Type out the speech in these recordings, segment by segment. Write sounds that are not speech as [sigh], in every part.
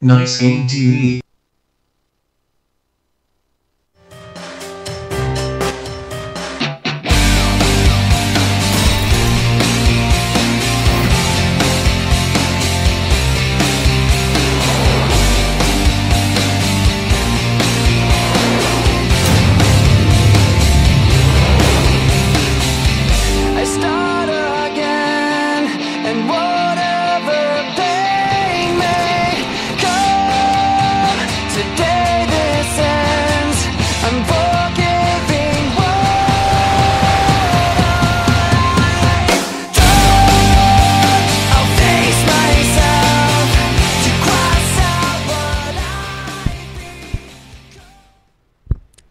Nice Game.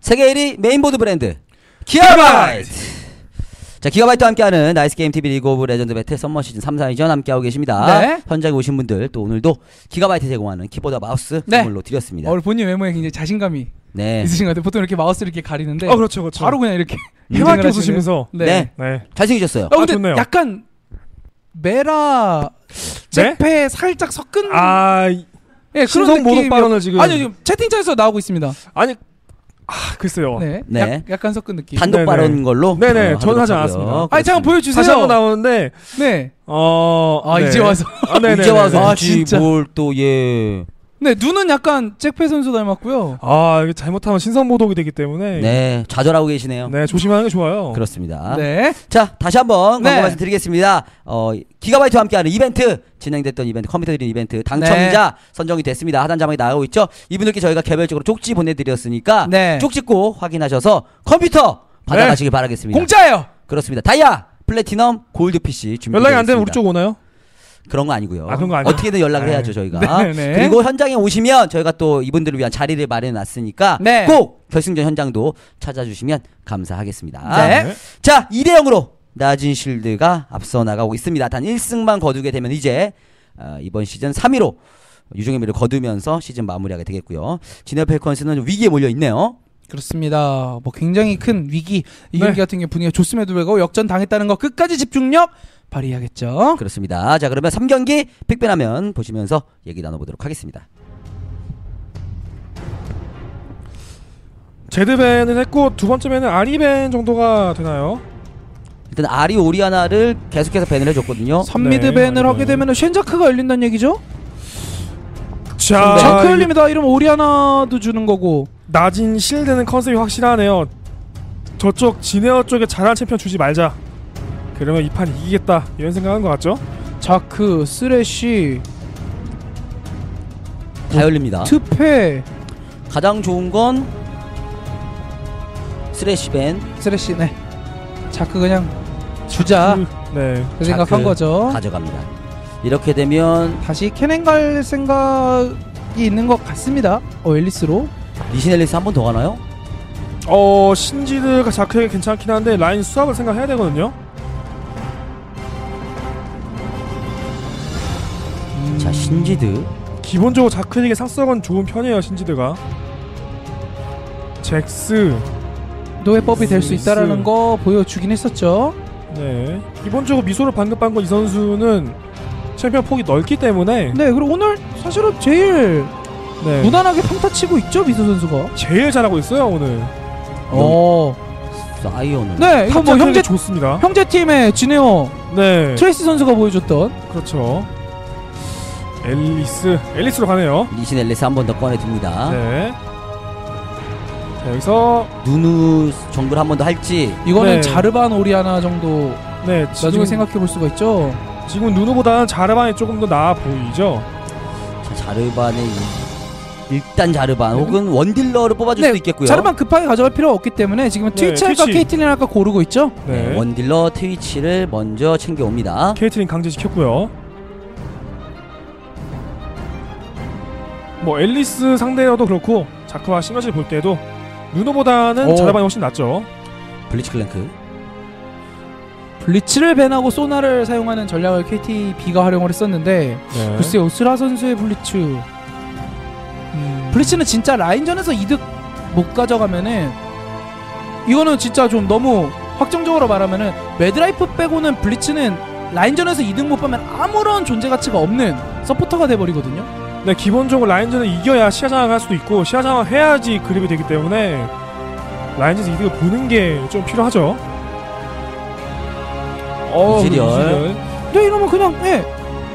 세계 1위 메인보드 브랜드 기가바이트 자 기가바이트와 함께하는 나이스 게임 TV 리그 오브 레전드 배틀 summer 시즌 3, 4위전 함께하고 계십니다 네. 현장에 오신 분들 또 오늘도 기가바이트 제공하는 키보드와 마우스 네. 선물로 드렸습니다 어, 오늘 본인 외모에 굉장히 자신감이 네. 있으신 것 같아요. 보통 이렇게 마우스를 이렇게 가리는데 어 그렇죠 그렇죠. 바로 그냥 이렇게 해맑게 인증을 웃으시면서 하시는. 네. 네. 잘생기셨어요 어, 근데 좋네요. 약간 메라 잭패 살짝 섞은 아 이- 예, 신성 모독 발언을 지금 아니 지금 채팅창에서 나오고 있습니다. 아니 아 글쎄요. 네, 네. 약, 약간 섞은 느낌. 단독 네네. 발언 걸로 네네, 어, 저는 하지 않았습니다. 하고요. 아니 잠깐 보여주세요. 다시 한번 나오는데 네. 어. 아 네. 이제 와서. 아, 네네. 이제 와서 아, 굳이 진짜. 뭘또 예 네 눈은 약간 잭패 선수 닮았고요. 아 이게 잘못하면 신성 모독이 되기 때문에 네 좌절하고 계시네요 네, 조심하는 게 좋아요. 그렇습니다 네. 자 다시 한번 네. 광고 말씀 드리겠습니다 어, 기가바이트와 함께하는 이벤트 진행됐던 이벤트 컴퓨터 드린 이벤트 당첨자 네. 선정이 됐습니다 하단 자막에 나가고 있죠 이분들께 저희가 개별적으로 쪽지 보내드렸으니까 네. 쪽 찍고 확인하셔서 컴퓨터 받아가시길 바라겠습니다 공짜예요. 그렇습니다 다이아 플래티넘 골드 PC 준비 연락이 안 되면 우리 쪽 오나요? 그런 거 아니고요 아, 그런 거 아니에요? 어떻게든 연락을 네. 해야죠 저희가 네네. 그리고 현장에 오시면 저희가 또 이분들을 위한 자리를 마련해 놨으니까 네. 꼭 결승전 현장도 찾아주시면 감사하겠습니다 네. 자, 2대 0으로 낮은 실드가 앞서 나가고 있습니다. 단 1승만 거두게 되면 이제 어, 이번 시즌 3위로 유종의 미를 거두면서 시즌 마무리하게 되겠고요. 진해 펠컨스는 위기에 몰려 있네요. 그렇습니다. 뭐 굉장히 큰 위기 이 네. 경기 같은 경우 분위기가 좋음에도 불구하고 역전 당했다는 거 끝까지 집중력 발휘해야겠죠. 그렇습니다. 자, 그러면 3경기 픽변하면 보시면서 얘기 나눠보도록 하겠습니다. 제드 ban을 했고 두 번째면은 아리 ban 정도가 되나요? 일단 아리 오리아나를 계속해서 ban을 해줬거든요. 선미드 네, ban을. 하게 되면 쉔, 자크가 열린다는 얘기죠? 자, 자크 열립니다. 이러면 오리아나도 주는 거고. 나진 실드는 concept이 확실하네요. 저쪽 진에어 쪽에 잘하는 챔피언 주지 말자. 그러면 이 판 이기겠다 이런 생각한 것 같죠? 자크, 쓰레쉬, 다 열립니다. 트페, 가장 좋은 건 쓰레쉬 ban 쓰레쉬 네. 자크 그냥 주자. 그, 네. 그 생각한 자크 거죠. 가져갑니다. 이렇게 되면 다시 캐넨 갈 생각이 있는 것 같습니다. 어 엘리스로. 리신 엘리스 한 번 더 가나요? 어 신지드가 자크에게 괜찮긴 한데 라인 swap을 생각해야 되거든요. 신지드 기본적으로 자크에게 상성은 좋은 편이에요 신지드가. 잭스도 해법이 될 수. 있다라는 거 보여주긴 했었죠. 네 기본적으로 미소를 방금 빤 건 이 선수는 챔피언 폭이 넓기 때문에 네, 그리고 오늘 사실은 제일 네. 무난하게 평타 치고 있죠 미소 선수가. 제일 잘하고 있어요 오늘. 어. 사이언은 네, 이거 뭐탑 형제 좋습니다. 형제 팀의 진에어 네 트레이스 선수가 보여줬던 그렇죠. 엘리스 엘리스로 가네요. 리신 엘리스 한 번 더 꺼내 둡니다. 네. 자, 여기서 누누 정글 한 번 더 할지 이거는 네. 자르반 오리아나 정도 네 나중에 지금 생각해 볼 수가 있죠. 지금 누누보다는 자르반이 조금 더 나아 보이죠. 자, 자르반의 이- 일단 자르반 네. 혹은 원딜러를 뽑아줄 네, 수도 있겠고요. 자르반 급하게 가져갈 필요가 없기 때문에 지금 네, 트위치 할까 트위치. 케이틀린 할까 고르고 있죠. 네, 네. 원딜러 트위치를 먼저 챙겨옵니다. 케이트린 강제 시켰고요. 뭐 앨리스 상대여도 그렇고 자크와 시너지를 볼 때도 누누보다는 오. 자르반이 훨씬 낫죠. 블리츠 클랭크 블리츠를 ban하고 소나를 사용하는 전략을 KTB가 활용을 했었는데 네. 글쎄 오스라 선수의 블리츠 음, 블리츠는 진짜 라인전에서 이득 못 가져가면은 이거는 진짜 좀 너무 확정적으로 말하면은 매드라이프 빼고는 블리츠는 라인전에서 이득 못 보면 아무런 존재 가치가 없는 서포터가 돼버리거든요. 네, 기본적으로 라인전을 이겨야 시야 장악할 수도 있고 시야 장악해야지 grab이 되기 때문에 라인전에서 이득을 보는 게 좀 필요하죠. 어, 이즈리얼. 근데 이러면 그냥 예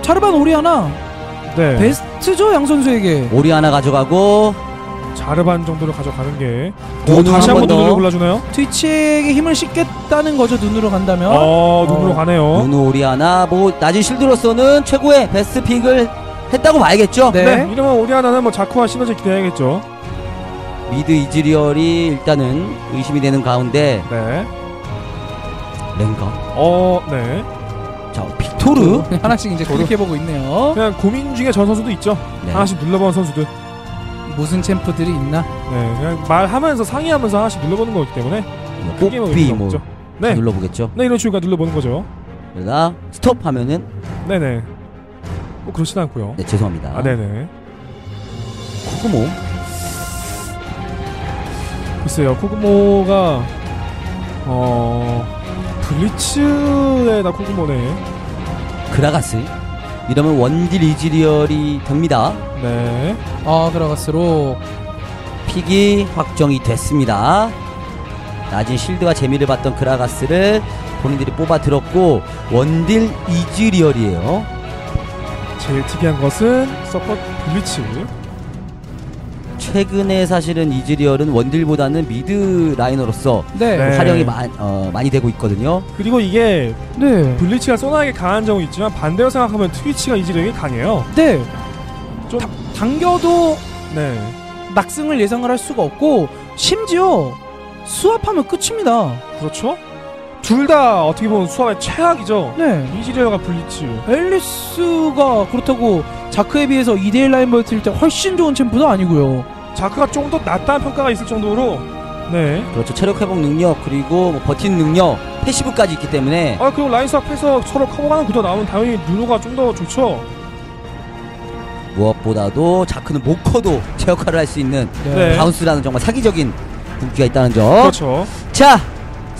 자르반 오리아나 네. 베스트죠 양 선수에게. 오리아나 가져가고 자르반 정도로 가져가는 게 누누로 다시 한 한번 번 누누로 더. 골라주나요? 트위치에게 힘을 싣겠다는 거죠 누누로 간다면. 어, 누누로 어. 가네요. 누누 오리아나 뭐 나진 실드로서는 최고의 베스트 pick을 했다고 봐야겠죠. 네. 네. 이러면 오리아나는 뭐 자크와 시너지 기대해야겠죠. mid 이즈리얼이 일단은 의심이 되는 가운데 네. 렝가 어, 네. 자 빅토르 하나씩 이제 클릭해 보고 있네요. 그냥 고민 중에 전 선수도 있죠. 네. 하나씩 눌러보는 선수들. 무슨 챔프들이 있나? 네. 그냥 말하면서 상의하면서 하나씩 눌러보는 거기 때문에 크게 뭐 뽀삐 의미가 뭐 없죠. 네. 눌러보겠죠. 네, 이런 식으로 눌러보는 거죠. 그러다 스톱 하면은 네네. 꼭 그렇진 않고요. 네 죄송합니다. 아, 네네. 코그모 글쎄요, 코그모가 어 블리츠에다 코그모네. 그라가스 이러면 원딜 이즈리얼이 됩니다. 네. 아 그라가스로 pick이 확정이 됐습니다. 나진 실드와 재미를 봤던 그라가스를 본인들이 뽑아 들었고 원딜 이즈리얼이에요. 제일 특이한 것은 support 블리츠. 최근에 사실은 이즈리얼은 원딜보다는 mid laner로서 네. 네. 활용이 마, 어, 많이 되고 있거든요. 그리고 이게 네. 블리츠가 소나에게 강한 점은 있지만 반대로 생각하면 트위치가 이즈리얼에 강해요. 네. 좀- 다- 당겨도 네. 낙승을 예상을 할 수가 없고 심지어 swap하면 끝입니다. 그렇죠. 둘 다 어떻게 보면 swap에 최악이죠. 네. 이즈리얼과 블리츠. 앨리스가 그렇다고 자크에 비해서 2대1 라인 버틸 때 훨씬 좋은 champ도 아니고요. 자크가 좀 더 낫다는 평가가 있을 정도로 네. 그렇죠. 체력 회복 능력 그리고 뭐 버티는 능력, passive까지 있기 때문에 아 그리고 라인 swap해서 서로 커버가는 구도 나오면 당연히 누누가 좀 더 좋죠. 무엇보다도 자크는 못 커도 제 역할을 할 수 있는 네. bounce라는 정말 사기적인 궁극기가 있다는 점. 그렇죠. 자,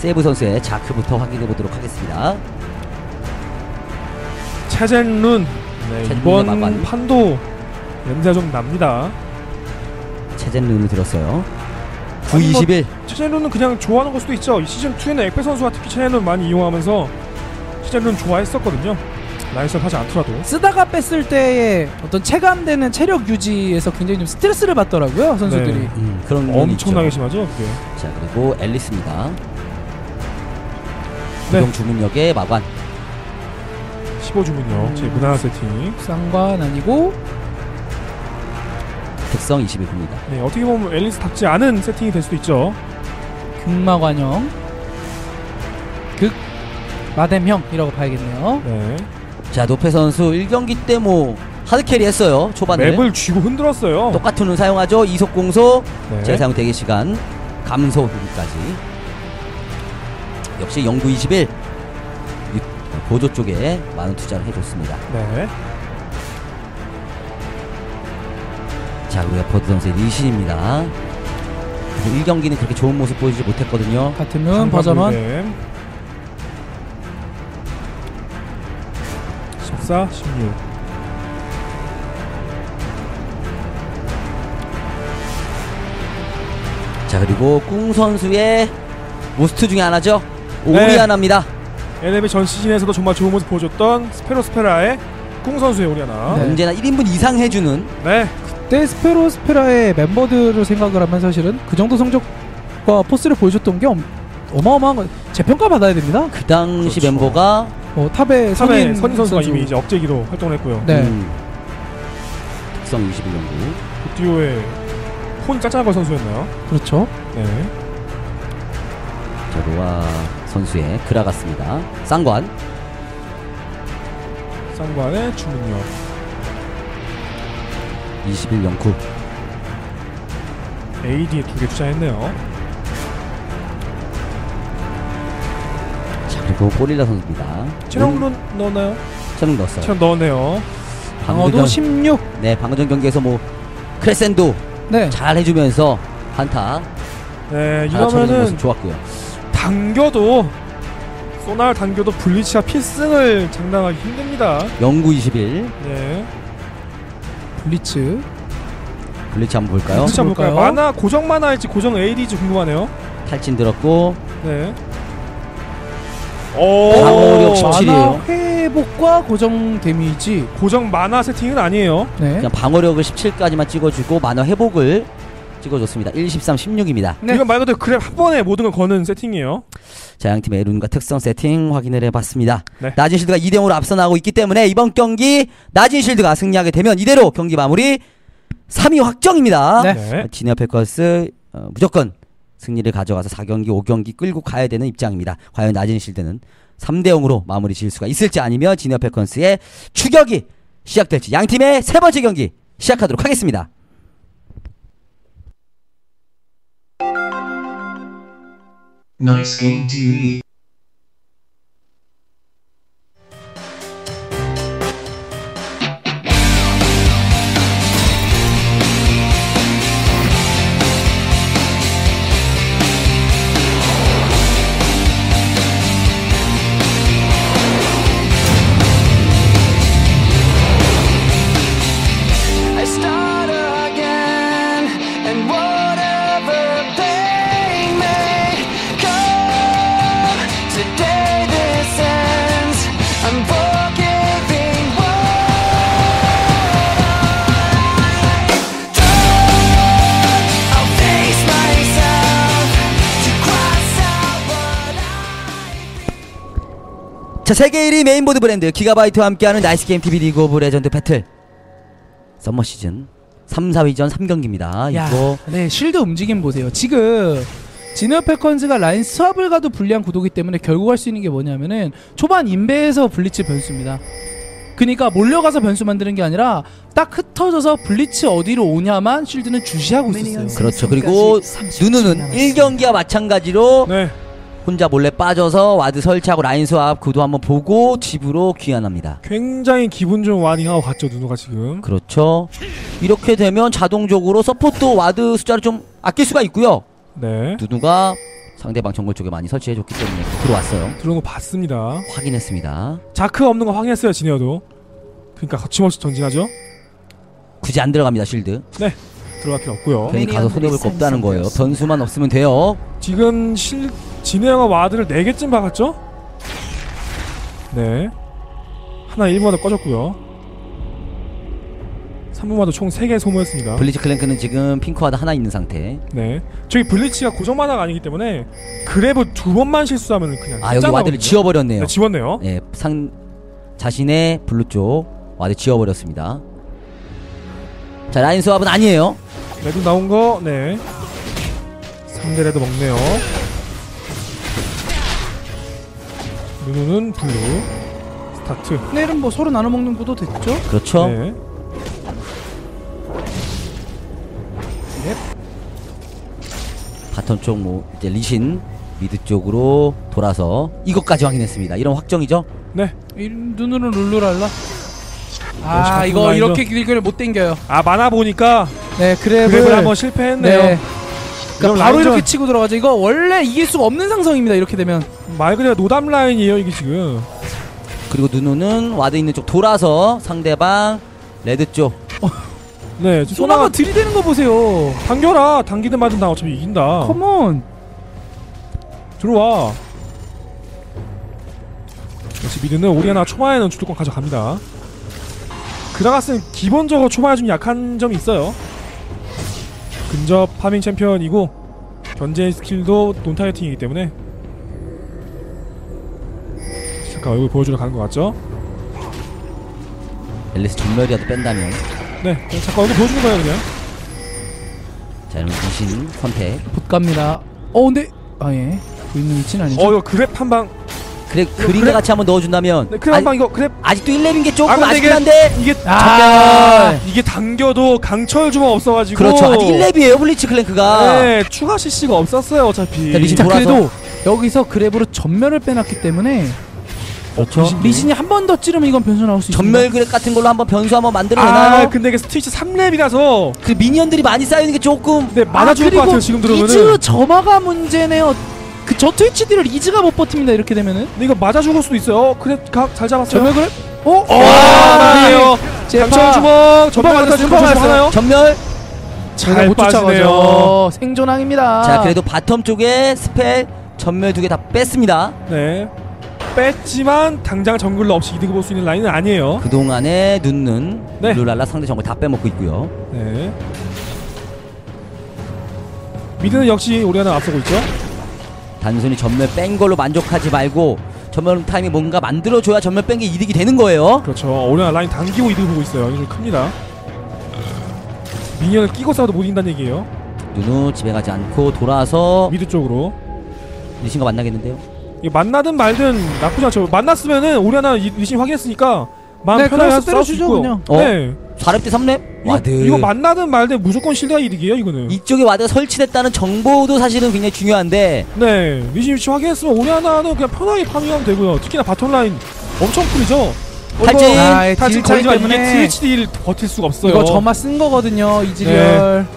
세이브 선수의 자크부터 확인해 보도록 하겠습니다. 체젠룬. 네, 체젠룬의 이번 마관. 판도 냄새가 좀 납니다. 체젠 룬을 들었어요. 아니, 뭐- 921. 체젠룬은 그냥 좋아하는 걸 수도 있죠. 이 시즌 2에는 엑페 선수가 특히 체젠룬 많이 이용하면서 체젠룬 좋아했었거든요. 라인 수압 하지 않더라도. 쓰다가 뺐을 때의 어떤 체감되는 체력 유지에서 굉장히 좀 스트레스를 받더라고요 선수들이. 네. 음, 그런 면이 엄청나게 있죠. 심하죠, 그게. 자, 그리고 앨리스입니다. 네. 구경 주문력에 마관. 15주문요. 음. 제 무난한 세팅. 쌍관 아니고 특성 21입니다. 네, 어떻게 보면 앨리스답지 않은 세팅이 될 수도 있죠. 극마관형 극 마뎀형이라고 봐야겠네요. 네. 자, 노페 선수 1경기 때 뭐 hard carry 했어요. 초반에. map을 쥐고 흔들었어요. 똑같은 운 사용하죠. 이속 공소, 네. 재사용 대기 시간, 감소 여기까지. 역시 영구 21 유- 보조 쪽에 많은 투자를 해줬습니다. 네. 자, 우리가 버드 선수의 리신입니다. 1경기는 그렇게 좋은 모습 보여주지 못했거든요. 같으면 네. 14, 16. 자, 그리고 꿍 선수의 most 중에 하나죠. 네. 오리아나입니다. LM의 전 시즌에서도 정말 좋은 모습 보여줬던 스페로스페라의 꿍 선수의 오리아나. 네. 언제나 1인분 이상 해주는 네. 그때 스페로스페라의 멤버들을 생각을 하면 사실은 그 정도 성적과 포스를 보여줬던 게 엄, 어마어마한 거 재평가 받아야 됩니다. 그 당시 그렇죠. 멤버가 뭐 top에 선인, 선인 선수가 선수. 이미 이제 억제기로 활동을 했고요. 네. 음, 특성 21연구. 그 듀오의 폰 짜짜거 선수였나요? 그렇죠. 네. 자, 로아 선수의 그라갔습니다. 쌍관. 쌍관의 주문력. 21연구. AD에 두 개 투자했네요. 자, 그리고 꼬릴라 선수입니다. 체력론 넣었나요? 체력 넣었어요. 체력 넣었네요. 방어도 전, 16. 네, 방금 전 경기에서 뭐 크레센도 네. 잘 해주면서 한타 네, 이러면은 좋았고요. 당겨도 소날 당겨도 블리치와 필승을 장담하기 힘듭니다. 영구 21. 네. 블리츠. 블리츠 한번 볼까요? 블리츠 한번 볼까요? 볼까요? 만화 고정 만화일지 고정 AD인지 궁금하네요. 탈진 들었고 네. 방어력 오, 17. mana 회복과 고정 데미지. 고정 mana 세팅은 아니에요. 네. 그냥 방어력을 17까지만 찍어주고 mana 회복을 찍어줬습니다. 1, 13, 16입니다. 네. 이건 말 그대로 grab 한 번에 모든 걸 거는 세팅이에요. 자, 양팀의 rune과 특성 세팅 확인을 해봤습니다. 네. 나진 실드가 2대 0으로 앞서 나가고 있기 때문에 이번 경기 나진 실드가 승리하게 되면 이대로 경기 마무리 3위 확정입니다. 네. 네. 진에어 팰컨스 어, 무조건 승리를 가져가서 4경기, 5경기 끌고 가야 되는 입장입니다. 과연 나진 실드는 3대 0으로 마무리 지을 수가 있을지 아니면 지니어 패커스의 추격이 시작될지 양 팀의 세 번째 경기 시작하도록 하겠습니다. Nice Game TV. 자 세계 1위 메인보드 브랜드 기가바이트와 함께하는 나이스게임 TV 리그 오브 레전드 배틀 썸머 시즌 3, 4위전 3경기입니다. 야, 이거 네 실드 움직임 보세요. 지금 진에어 팰컨스가 라인 swap을 가도 불리한 구도기 때문에 결국 할 수 있는 게 뭐냐면은 초반 인베에서 블리츠 변수입니다. 그러니까 몰려가서 변수 만드는 게 아니라 딱 흩어져서 블리츠 어디로 오냐만 실드는 주시하고 있었어요. 그렇죠. 그리고 누누는 1경기와 마찬가지로 네. 혼자 몰래 빠져서 ward 설치하고 라인 swap 구도 한번 보고 집으로 귀환합니다. 굉장히 기분 좋은 warding하고 갔죠 누누가 지금. 그렇죠. 이렇게 되면 자동적으로 support ward 숫자를 좀 아낄 수가 있고요. 네. 누누가 상대방 정글 쪽에 많이 설치해줬기 때문에 들어왔어요. 들어온 거 봤습니다. 확인했습니다. 자크 없는 거 확인했어요 진에어도. 그러니까 거침없이 전진하죠. 굳이 안 들어갑니다 실드. 들어갈 필요 없고요. 괜히 가서 손해볼 거 없다는 거예요. 변수만 없으면 돼요. 지금 실 진에어가 ward를 4개쯤 박았죠? 네 하나 1번에 꺼졌고요 3번마도 총 3개 소모했습니다 블리츠 클랭크는 지금 핑크 ward 하나 있는 상태. 네 저기 블리츠가 고정 mana가 아니기 때문에 grab을 두 번만 실수하면 그냥 아 여기. ward를 지워버렸네요. 네, 지웠네요 예, 상 자신의 blue 쪽 ward 지워버렸습니다. 자 라인 swap은 아니에요. 레드 나온 거 네 상대 레드 먹네요 누누는 블루 스타트 내일은 뭐 서로 나눠 먹는 구도 됐죠? 그렇죠. 네. bottom 쪽 뭐 이제 리신 mid 쪽으로 돌아서 이것까지 확인했습니다. 이런 확정이죠. 네. 이 눈으로 룰루랄라. 아 이거. 이렇게 길게 못 당겨요. 아 마나 보니까 네 grab을 grab을 한번 실패했네요. 네. 그러니까 바로 라인전- 이렇게 치고 들어가죠. 이거 원래 이길 수가 없는 상성입니다. 이렇게 되면 말 그대로 노답 라인이에요 이게 지금. 그리고 누누는 ward 있는 쪽 돌아서 상대방 레드 쪽 네, 지금 소나가 소나가 들이대는 거 보세요. 당겨라. 당기든 말든 나 어차피 이긴다. come on. 들어와. 역시 mid는 오리아나 초반에는 주도권 가져갑니다. 그라가스는 기본적으로 초반에 좀 약한 점이 있어요. 근접 farming 챔피언이고 견제 스킬도 논타이팅이기 때문에 잠깐 얼굴 보여주러 가는 것 같죠? 엘리스 점멸이라도 뺀다면 네, 그냥 잠깐 얼굴 보여주는 거예요 그냥. 자 이러면 리신 선택. 못 갑니다. 어 근데 아 예. 보이는 위치는 아니죠. 어 이거 grab 한방 그래 그린과 그래- 같이 한번 넣어준다면 네, grab 한방 이거 grab 아직도 1렙인 게 조금 아, 근데 아쉽긴 이게- 한데 이게 아, 이게 당겨도 강철 주먹 없어가지고. 그렇죠. 아직 1렙이에요 블리츠크랭크가. 네 추가 CC가 없었어요 어차피. 자, 리신 자 돌아서. 그래도 여기서 grab으로 점멸을 빼놨기 때문에 그렇죠. 리신이 한 번 더 찌르면 이건 변수 나올 수 있습니다. 점멸 grab 같은 걸로 한번 변수 한번 아 만들어내나요? 근데 이게 트위치 3렙이라서 그 minion들이 많이 쌓이는 게 조금 네 맞아 죽을 것 같아요 지금 들어오면은. 이즈 점화가 문제네요. 그 저 트위치 deal을 이즈가 못 버팁니다. 이렇게 되면은 근데 이거 맞아 죽을 수도 있어요 어, grab 각 잘 잡았어요 점멸 grab. 어? 와 아니에요 제파 강철 주먹 주먹 맞았어요, 주먹 맞았어요. 하나요? 점멸. 잘 못 빠지네요. 쫓아가죠 생존왕입니다 자 그래도 bottom 쪽에 spell 점멸 두 개 다 뺐습니다. 네. 뺐지만 당장 jungler 없이 이득을 볼 수 있는 라인은 아니에요. 그 동안에 누누 네. 룰랄라 상대 정글 다 빼먹고 있고요. 네. mid는 역시 오리아나 앞서고 있죠. 단순히 점멸 뺀 걸로 만족하지 말고 점멸 타임에 뭔가 만들어줘야 점멸 뺀 게 이득이 되는 거예요. 그렇죠. 오리아나 라인 당기고 이득을 보고 있어요. 이거 좀 큽니다. minion을 끼고 싸워도 못 이긴다는 얘기예요. 누누 집에 가지 않고 돌아서 mid 쪽으로. 리신과 만나겠는데요. 이게 만나든 말든 나쁘지 않죠. 만났으면은 오리아나 이- 리신 확인했으니까 마음 네, 편하게 때려주죠, 있고. 그냥. 어? 네. 4렙 대 3렙? 이거, 와드. 이거 만나든 말든 무조건 실드가 이득이에요. 이거는. 이쪽에 와드가 설치됐다는 정보도 사실은 굉장히 중요한데 네. 리신 위치 확인했으면 오리아나는 그냥 편하게 파밍하면 되고요. 특히나 바텀 라인 엄청 풀이죠. 탈진! 아, 탈진 이게 때문에 THD를 버틸 수가 없어요. 이거 점화 쓴 거거든요 이즈리얼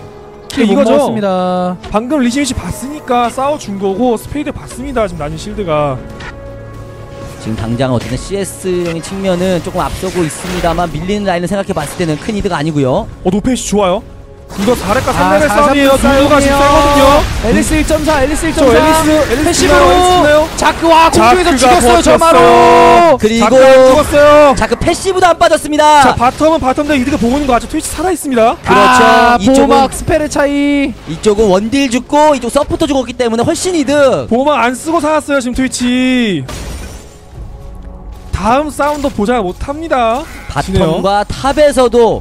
네, 못 이거죠. 먹었습니다 방금 리신 위치 봤으니까 싸워준 거고 스페이드 봤습니다. 지금 나는 실드가. 지금 당장 어쨌든 CS형의 측면은 조금 앞서고 있습니다만 밀리는 라인을 생각해 봤을 때는 큰 이득 아니고요. 어 노페이시 좋아요. 이거 4렙과 아, 3렙의 싸움이에요. 사삼 누누가 지금 세거든요. 앨리스 1.4 앨리스 1.4저 앨리스 앨리스 패시브로? 자크와 공중에서 죽였어요. 저마로 그리고 자크 안 죽었어요. 자그 패시브도 안 빠졌습니다. 자 바텀은 바텀대 이득을 보고 있는 거 같죠. 트위치 살아 있습니다. 그렇죠. 아, 이쪽은- 보호막 스펠의 차이 이쪽은 원딜 죽고 이쪽 서포터 죽었기 때문에 훨씬 이득. 보호막 안 쓰고 살았어요 지금 트위치. 다음 싸움도 보장 못합니다. bottom과 top에서도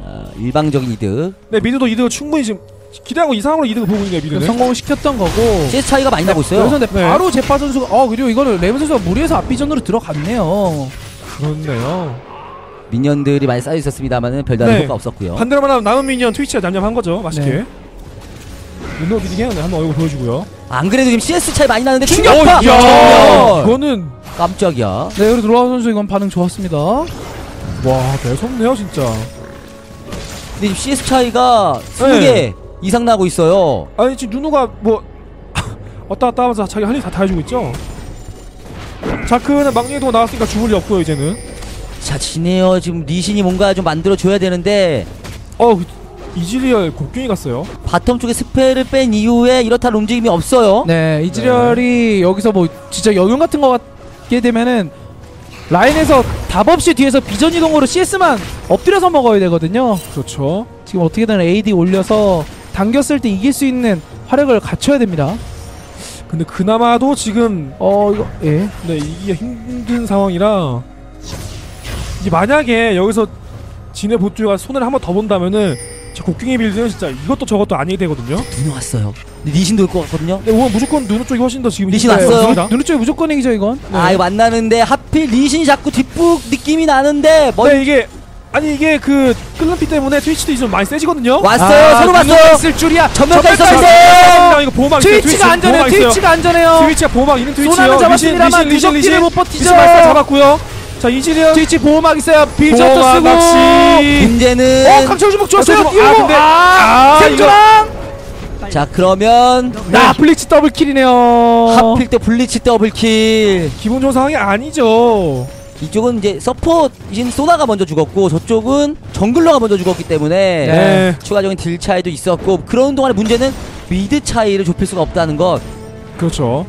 어, 일방적인 이득. 네 mid도 이득을 충분히 지금 기대하고 이상으로 이득을 보고 있네요 mid는. 성공을 시켰던 거고 CS 차이가 많이 나고 있어요. 그래서 근데 네. 바로 제파 선수가 어 그리고 이거는 레브 선수가 무리해서 앞비전으로 들어갔네요 그렇네요. minion들이 많이 쌓여 있었습니다만은 별다른 네. 효과 없었고요. 반대로 말하면 남은 minion 트위치가 냠냠한 거죠. 맛있게. 네. 누누 비디게 한번 얼굴 보여주고요. 안 그래도 지금 CS 차이 많이 나는데 어, 충격파. 이야, 정말 이거는 깜짝이야. 네 그리고 노라우 선수 이건 반응 좋았습니다 와 매섭네요 진짜. 근데 지금 CS 차이가 20개 네. 이상 나고 있어요. 아니 지금 누누가 뭐 [laughs] 왔다 갔다 하면서 자기 할 일다다 해주고 있죠. 자크는 막내도 나왔으니까 죽을 리 없고요 이제는. 자 지네요. 지금 리신이 뭔가 좀 만들어 줘야 되는데 어 이즈리얼 곡괭이 갔어요. bottom 쪽에 spell을 뺀 이후에 이렇다 할 움직임이 없어요. 네 이즈리얼이 여기서 뭐 진짜 영웅 같은 거 같게 되면은 라인에서 답 없이 뒤에서 비전 이동으로 CS만 엎드려서 먹어야 되거든요 그렇죠. 지금 어떻게든 AD 올려서 당겼을 때 이길 수 있는 화력을 갖춰야 됩니다 근데 그나마도 지금 어 이거 예 네 이기기가 힘든 상황이라 이제 만약에 여기서 진해 보뚜가 손을 한 번 더 본다면은 저 곡괭이 빌드는 진짜 이것도 저것도 아니게 되거든요. 눈이 왔어요. 근데 리신도 올 것 같거든요. 근데 오늘 무조건 누누 쪽이 훨씬 더 지금 리신 힘들어요. 왔어요. 맞습니다. 누누 쪽이 무조건 이기죠 이건 아 이거 만나는데 하필 리신이 자꾸 뒷북 느낌이 나는데 뭐네 이게 아니 이게 그 클럼피 때문에 트위치도 이제 좀 많이 세지거든요. 왔어요. 서로 누누가 왔어요. 있을 줄이야 전면까지 전면까지 있었는데 이거 보호막 있어요. 트위치가 안전해요 보호막 있어요. 트위치가 안전해요 트위치가 보호막 있는 트위치요. 소나는 잡았습니다만 리신 못 버티죠. 리신 말씀 잡았고요. 자 이즈리얼 트위치 보호막 있어요 보호막 쓰고 낚시. 문제는 어 강철 주먹 줬어요 아, 띄우고 근데- 아, 아, 생존왕 자 그러면 아 블리츠 double kill이네요 하필 때 블리츠 double kill. 기분 좋은 상황이 아니죠. 이쪽은 이제 서포트인 소나가 먼저 죽었고 저쪽은 jungler가 먼저 죽었기 때문에 네. 추가적인 deal 차이도 있었고 그런 동안의 문제는 mid 차이를 좁힐 수가 없다는 것. 그렇죠.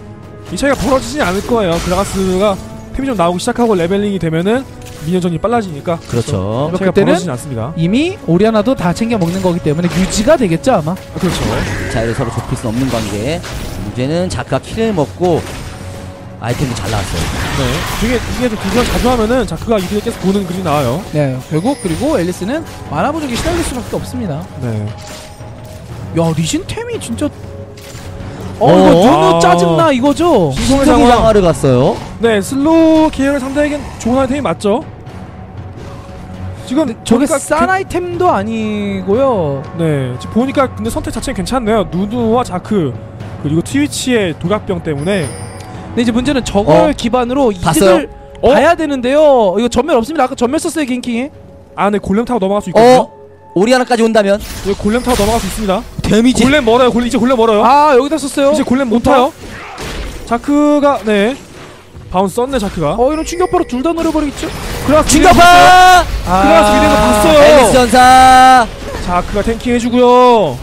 이 차이가 벌어지진 않을 거예요. 그라가스가 템이 좀 나오기 시작하고 leveling이 되면은 minion전이 빨라지니까 그렇죠. 차이가 그때는 벌어지진 않습니다. 이미 오리아나도 다 챙겨 먹는 거기 때문에 유지가 되겠죠 아마 아, 그렇죠. 차이를 서로 좁힐 수 없는 관계. 문제는 자크가 kill을 먹고 아이템도 잘 나왔어요. 네. 되게 이게 좀 기분 자주 하면은 자크가 이득을 계속 보는 그림이 나와요. 네 결국 그리고 엘리스는 mana 부족에 시달릴 수밖에 없습니다 네. 야 리신 템이 진짜 어, 어? 이거 누누 아. 짜증나 이거죠 상황. 장화를 갔어요. 네, slow 계열 상대에겐 좋은 아이템이 맞죠? 지금 저게 보니까 싼 아이템도 아니고요 그- 네, 지금 보니까 근데 선택 자체는 괜찮네요. 누누와 자크 그리고 트위치의 독약병 때문에 근데 이제 문제는 저걸 어. 기반으로 봤어요? 이득을 봐야 되는데요 이거 점멸 없습니다 아까 점멸 썼어요 ganking에 안에 골렘 타고 넘어갈 수 있거든요. 어? 오리아나까지 온다면 여기 골렘 타고 넘어갈 수 있습니다. 데미지 골렘 멀어요. 골렘 이제 골렘 멀어요. 아 여기다 썼어요 이제 골렘 못 타요. 자크가 네 bounce 썼네 자크가. 어 이런 충격파로 둘 다 노려버리겠죠? 그라스 충격파! 그라스 거 봤어요. 엘리스 점사! 자크가 tanking 해주고요.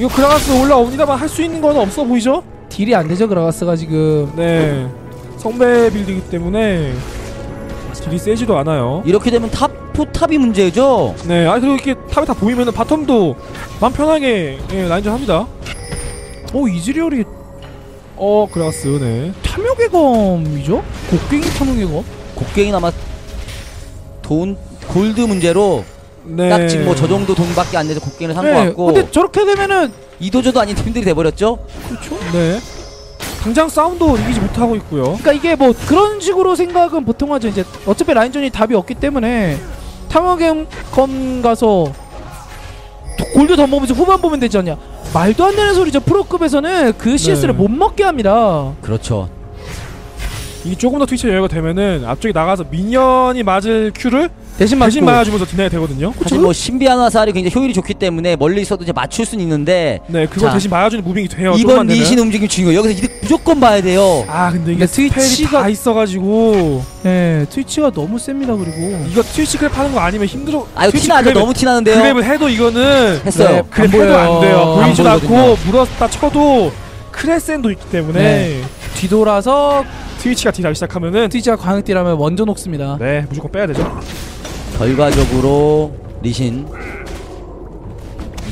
이거 그라가스 올라옵니다만 할 수 있는 건 없어 보이죠? 딜이 안 되죠 그라가스가 지금. 네. 성배 build이기 때문에 딜이 세지도 않아요. 이렇게 되면 top, top이 문제죠? 네. 아 그리고 이렇게 top에 다 보이면은 bottom도 마음 편하게 예, 라인전 합니다. 어 이즈리얼이 어 그라가스 네. 탐욕의 검이죠? 곡괭이 탐욕의 검? 곡괭이 아마 돈, 골드 문제로 네. 딱 지금 뭐 저 정도 돈밖에 안 내서 곡괭이를 산것 네. 같고 근데 저렇게 되면은 이도저도 아닌 템트리 돼버렸죠? 그렇죠. 네. 당장 싸움도 이기지 못하고 있고요. 그러니까 이게 뭐 그런 식으로 생각은 보통 하죠. 이제 어차피 라인전이 답이 없기 때문에 탐욕의검 가서 도- 골드 더 먹으면서 후반 보면 되지 않냐? 말도 안 되는 소리죠. 프로급에서는 그 CS를 네. 못 먹게 합니다. 그렇죠. 이 조금 더 트위치 여유가 되면은 앞쪽에 나가서 minion이 맞을 Q를 대신 맞고 대신 맞아주면서 딜내야 되거든요. 사실 뭐 신비한 화살이 굉장히 효율이 좋기 때문에 멀리 있어도 이제 맞출 수는 있는데 네, 그거 자, 대신 맞아주는 moving이 돼요. 이번 조금만 되면. 리신 움직임 중요해요. 여기서 이득 무조건 봐야 돼요. 아 근데 이게 근데 spell이 트위치가- 다 있어가지고 네, 트위치가 너무 셉니다. 그리고 이거 트위치 grab 하는 거 아니면 힘들어. 아유 트위치 티나죠. grab을- 너무 티나는데요. grab을 해도 이거는 했어요. 네, grab 안 해도 안 보여요. 돼요. 안 보이지도 않고 보이거든요. 물었다 쳐도 Crescendo 있기 때문에 네. 뒤돌아서 트위치가 딜하기 시작하면은 트위치가 광역딜하면 먼저 녹습니다. 네 무조건 빼야 되죠. 결과적으로 리신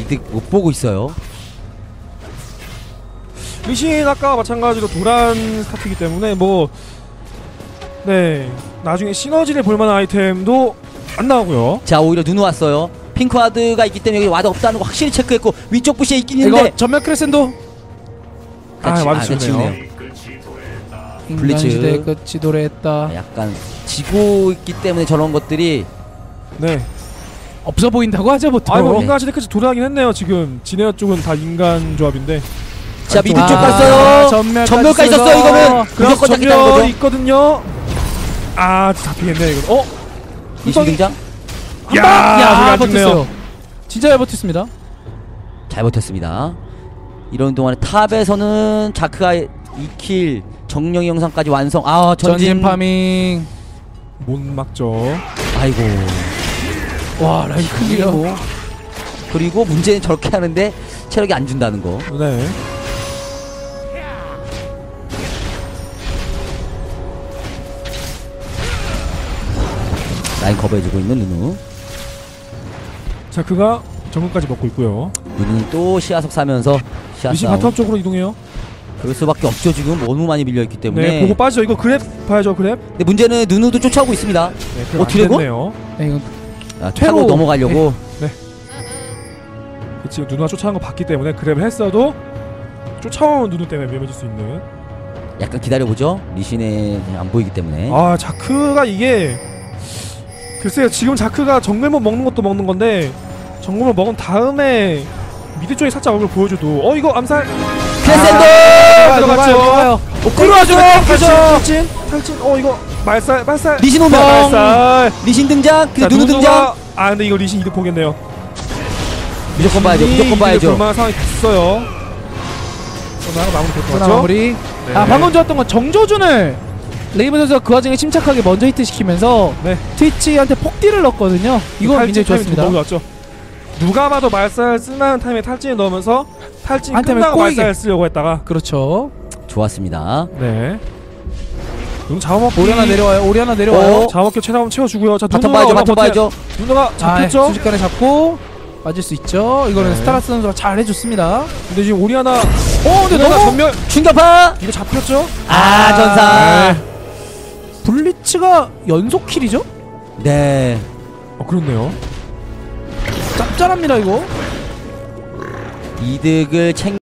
이득 못 보고 있어요. 리신 아까 마찬가지로 도란 스타트이기 때문에 뭐 네 나중에 시너지를 볼만한 아이템도 안 나오고요. 자 오히려 누누 왔어요. 핑크 와드가 있기 때문에 여기 ward 없다는 거 확실히 체크했고 위쪽 bush에 있긴 있는데 이거 점멸 Crescendo 아, 같이 지우네요. 인간 블리츠. 시대 끝이 도래했다. 약간 지고 있기 때문에 저런 것들이 네. 없어 보인다고 하죠 보통. 아뭐 네. 인간 시대까지 도래하긴 했네요. 지금 진에어 쪽은 다 인간 조합인데. 자 mid 아, 쪽 갔어요. 점멸까지 썼어요 이거는 그럼 무조건 잡겠다는 점멸 거죠. 있거든요. 아 잡히겠네 이거. 어? 리신 등장 야, 야, 안 죽네요. 버텼어요. 진짜 잘 버텼습니다. 잘 버텼습니다. 이런 동안에 top에서는 자크가 2kill 정령 형상까지 완성. 아 전진 전진 farming. 못 막죠. 아이고 와 라인 clear. 그리고 그리고 문제는 저렇게 하는데 체력이 안 준다는 거. 네. 라인 커버해주고 있는 누누. 자 그가 정글까지 먹고 있고요. 누누는 또 시야석 사면서 시야 리신 싸움. bottom 쪽으로 이동해요. 그럴 수밖에 없죠 지금 너무 많이 밀려 있기 때문에. 네. 보고 빠져. 이거 grab 봐야죠 grab. 근데 문제는 누누도 쫓아오고 있습니다. 네. 어, 안 드래곤? 됐네요. 네, 이거 아, 타고 퇴로. 넘어가려고. 그 지금 누누가 쫓아가는 거 봤기 때문에 grab을 했어도 쫓아오는 누누 때문에 위험해질 수 있는. 약간 기다려보죠. 리신에 안 보이기 때문에. 아 자크가 이게 글쎄요 지금 자크가 정글몬 먹는 것도 먹는 건데 정글몬 먹은 다음에 mid 쪽에 살짝 얼굴 보여줘도 어 이거 암살 Crescendo! 아, 들어갔죠 들어가요. 어, 끌어가죠 탈진 탈진 탈진 어 이거 말살 말살 리신 오면 말살 리신 등장. 근데 자, 누누 등장. 아 근데 이거 리신 이득 보겠네요 무조건 봐야죠. 무조건 봐야죠. 볼만한 상황이 됐어요 오늘 마무리 될것 하나 같죠? 마무리. 네. 아 방금 좋았던 건 정조준을 레이븐 선수가 그 와중에 침착하게 먼저 히트시키면서 네. 트위치한테 폭딜을 넣었거든요. 이건 굉장히 좋았죠 누가 봐도 말살 쓸만한 타임에 탈진을 넣으면서 탈진 끝나고 꼬이게. 말살 쓰려고 했다가 그렇죠. 좋았습니다. 네. 누누 잡아먹기. 오리아나 내려와요. 오리아나 내려와요. 어? 잡아먹기 최대 한번 채워주고요. 자, bottom 누누가 봐야죠. 바텀 봐야죠. 누누가 아, 잡혔죠? 순식간에 잡고 맞을 수 있죠. 이거는 네. 스타라스 선수가 잘 해줬습니다. 근데 지금 오리아나. 어, 근데 너무 점멸. 충격파. 이거 잡혔죠? 아 점사. 블리츠가 연속 킬이죠? 네. 어, 그렇네요. 짭짤합니다 이거. 이득을 챙.